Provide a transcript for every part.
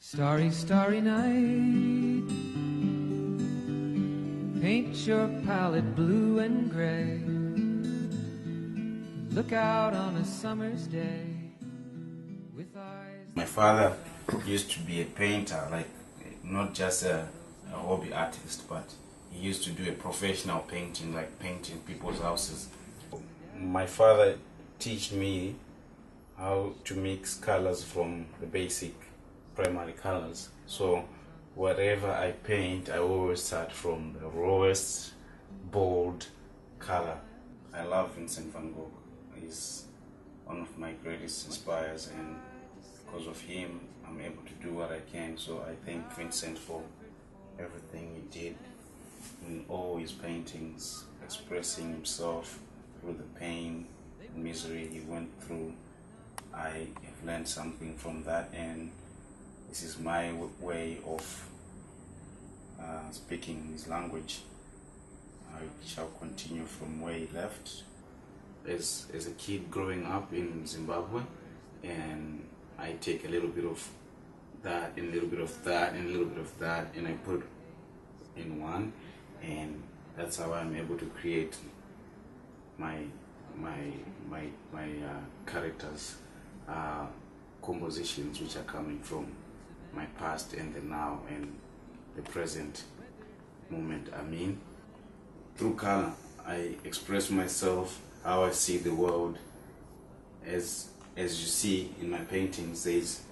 Starry, starry night. Paint your palette blue and gray. Look out on a summer's day with eyes. My father used to be a painter, like not just a, a hobby artist, but he used to do a professional painting, like painting people's houses. My father taught me how to mix colors from the basic primary colors. So whatever I paint, I always start from the rawest, bold color. I love Vincent van Gogh. He's one of my greatest inspires and because of him I'm able to do what I can. So I thank Vincent for everything he did in all his paintings, expressing himself through the pain and misery he went through. I have learned something from that and this is my way of uh, speaking his language. I shall continue from where he left. As, as a kid growing up in Zimbabwe, and I take a little bit of that, and a little bit of that, and a little bit of that, and I put in one, and that's how I'm able to create my my my my uh, characters uh, compositions which are coming from my past and the now and the present moment I'm in. Through color, I express myself, how I see the world. As as you see in my paintings, there's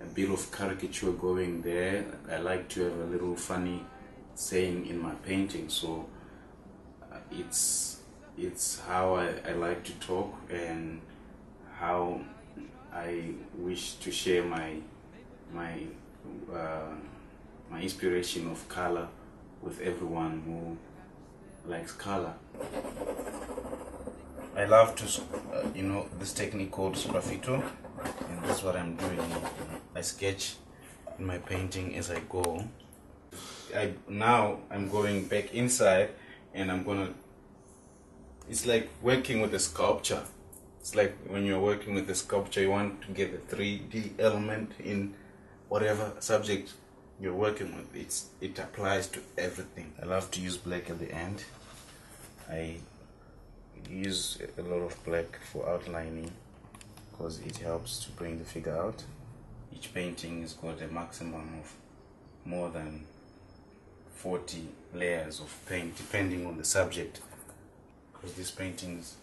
a bit of caricature going there. I like to have a little funny saying in my painting, so uh, it's it's how I, I like to talk and how I wish to share my my uh, my inspiration of color with everyone who likes color. I love to, uh, you know, this technique called sgraffito, and that's what I'm doing. I sketch in my painting as I go. I now I'm going back inside, and I'm gonna. It's like working with a sculpture. It's like when you're working with a sculpture, you want to get the 3D element in whatever subject you're working with. It's it applies to everything. I love to use black at the end. I use a lot of black for outlining because it helps to bring the figure out. Each painting has got a maximum of more than 40 layers of paint depending on the subject because this painting is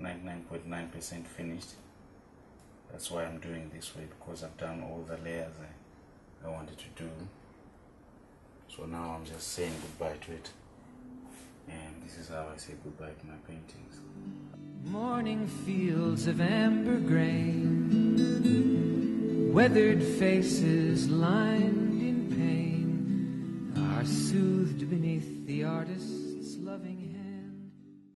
99.9% finished. That's why I'm doing this way because I've done all the layers I, I wanted to do. So now I'm just saying goodbye to it. And this is how I say goodbye to my paintings. Morning fields of amber grain, weathered faces lined in pain, are soothed beneath the artist's loving hand.